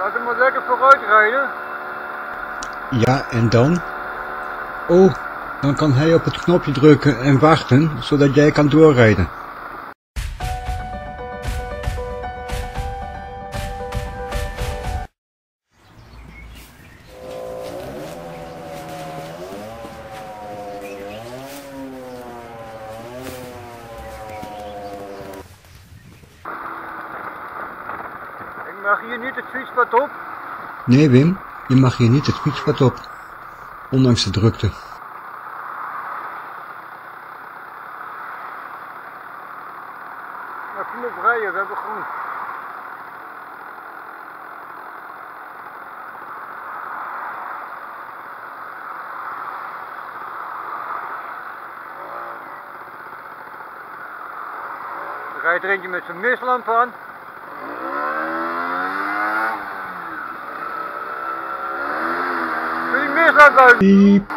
Laat hem maar lekker vooruit rijden. Ja, en dan? Oh, dan kan hij op het knopje drukken en wachten, zodat jij kan doorrijden. Mag hier niet het fietspad op. Nee, Wim, je mag hier niet het fietspad op, ondanks de drukte. Nou, kom op rijden, we hebben groen. Er rijdt er eentje met zijn mislamp aan. Piep.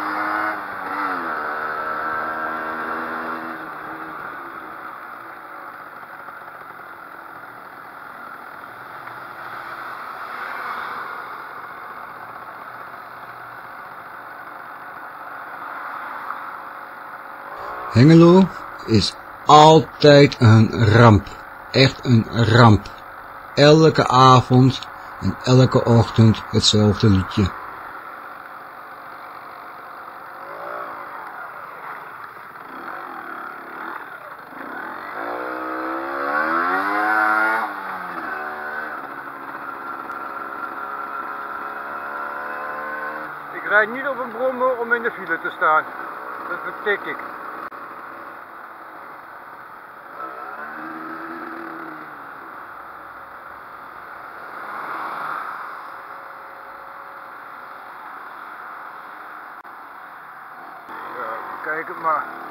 Hengelo is altijd een ramp. Echt een ramp. Elke avond en elke ochtend hetzelfde liedje. Ik rijd niet op een brommer om in de file te staan. Dat vertik ik. Kijk het maar.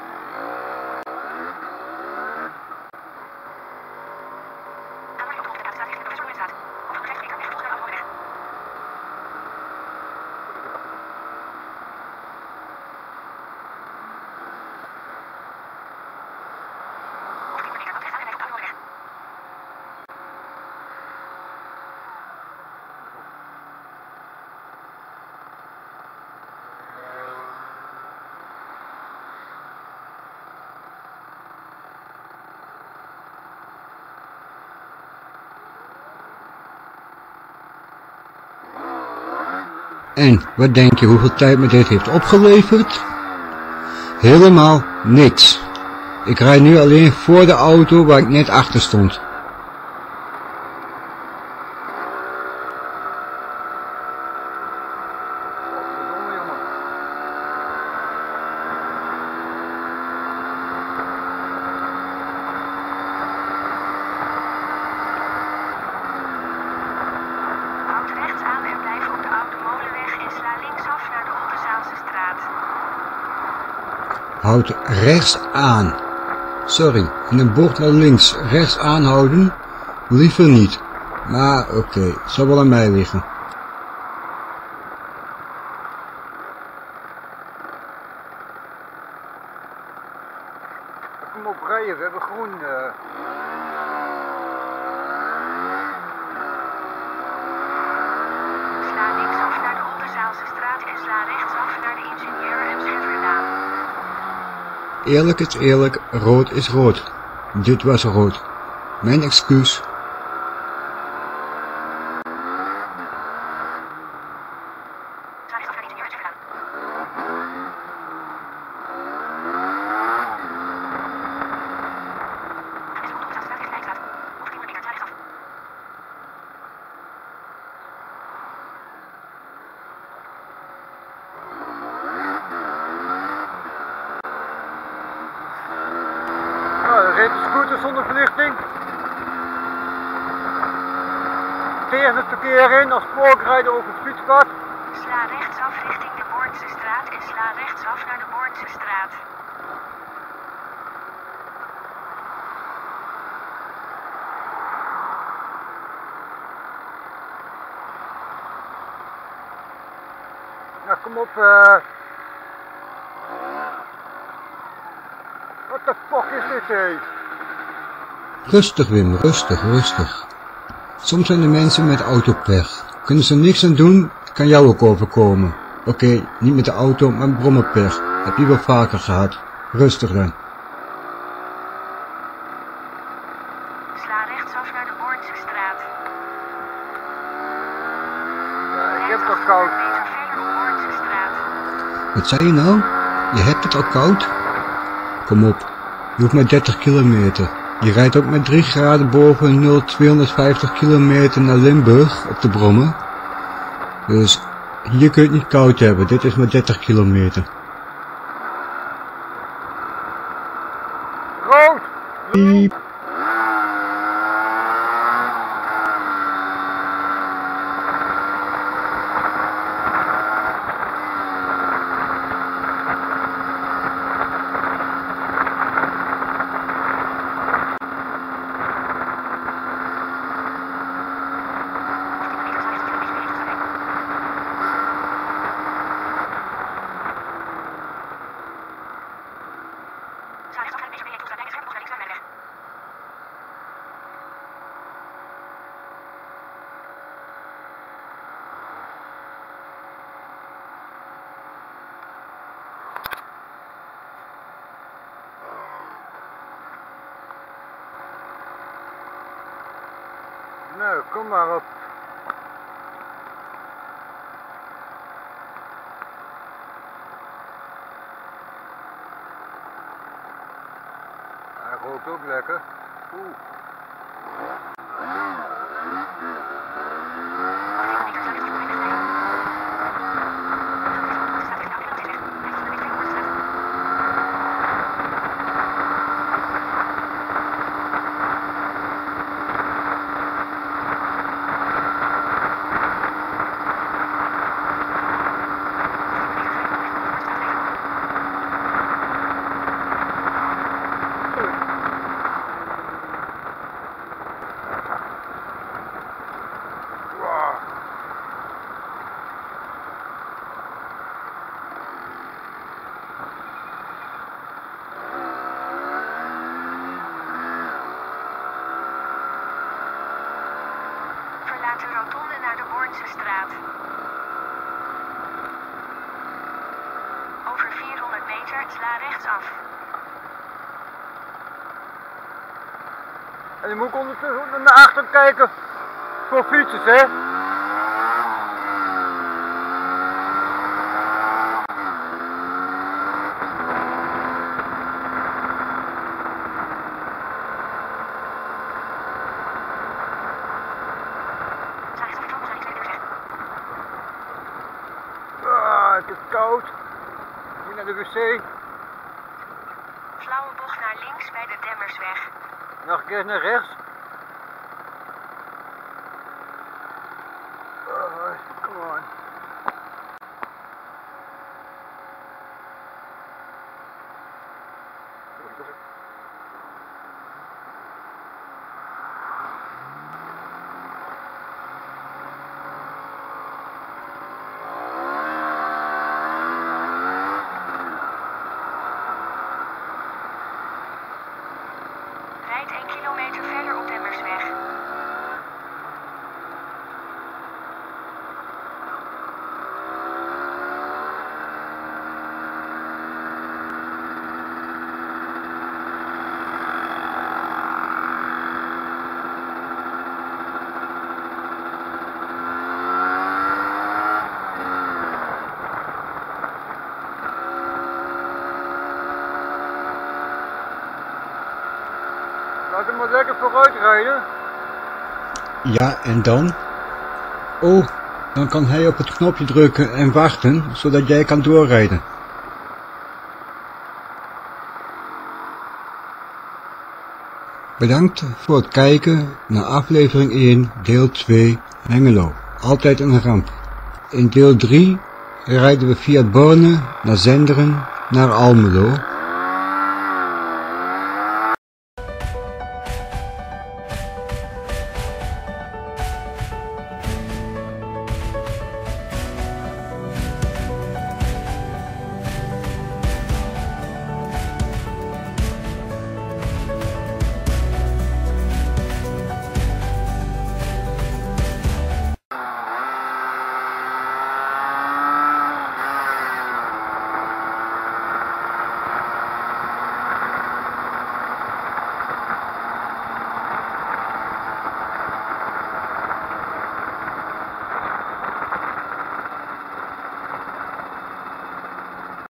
En wat denk je hoeveel tijd me dit heeft opgeleverd? Helemaal niks. Ik rijd nu alleen voor de auto waar ik net achter stond. Godverdomme, jongen. Houd rechts aan en blijf op de Oude Molenweg en sla linksaf naar de Oldenzaalse straat. Houd rechts aan. Sorry, in een bocht naar links rechts aanhouden? Liever niet. Maar oké, het zal wel aan mij liggen. Kom op rijden, we hebben groen. eh. Sla linksaf naar de Oldenzaalse straat en sla rechtsaf naar de Ingenieur en Schefferdaan. Eerlijk is eerlijk, rood is rood. Dit was rood. Mijn excuus. Sla rechtsaf naar de Ingenieur en Schefferdaan. Is de Oldenzaalse straat rechts rijstraat. Of 300 meter, sla rechtsaf. Nou, er reed een scooter zonder verlichting. Tegen het verkeer in als spookrijder over het fietspad. Sla rechtsaf richting de Boornse straat en sla rechtsaf naar de Boornse straat. Nou, kom op. eh. Wat de fuck is dit, hé? Rustig Wim, rustig, rustig. Soms zijn de mensen met autopech. Kunnen ze niks aan doen, kan jou ook overkomen. Oké, niet met de auto, maar met brommerpech. Heb je wel vaker gehad. Rustig dan. Sla rechtsaf naar de Bornse straat. Ja, ik heb het al koud. Wat zei je nou? Je hebt het al koud? Kom op, je hoeft maar 30 kilometer. Je rijdt ook met 3 graden boven 0 250 kilometer naar Limburg op de brommen. Dus hier kun je het niet koud hebben, dit is maar 30 kilometer. Rood! Piep. Sla rechtsaf naar de meter verder op straat. Links naar links naar weg. Nou, kom maar op. Hij rookt ook lekker. Oeh. Wow. Verlaat de rotonde naar de Bornse straat. Over 400 meter sla rechtsaf. En je moet ondertussen naar achter kijken voor fietsers, hè? Sla rechtsaf naar de rotonde, sla links naar links naar weg. Ah, het is koud. Hier naar de wc. Flauwe bocht naar links bij de Demmersweg. Nog een keer naar rechts. Oh, come on. Rijd 1 kilometer verder op Demmersweg. Laat hem maar lekker vooruit rijden. Ja, en dan? Oh, dan kan hij op het knopje drukken en wachten, zodat jij kan doorrijden. Bedankt voor het kijken naar aflevering 1, deel 2, Hengelo. Altijd een ramp. In deel 3 rijden we via Borne naar Zenderen naar Almelo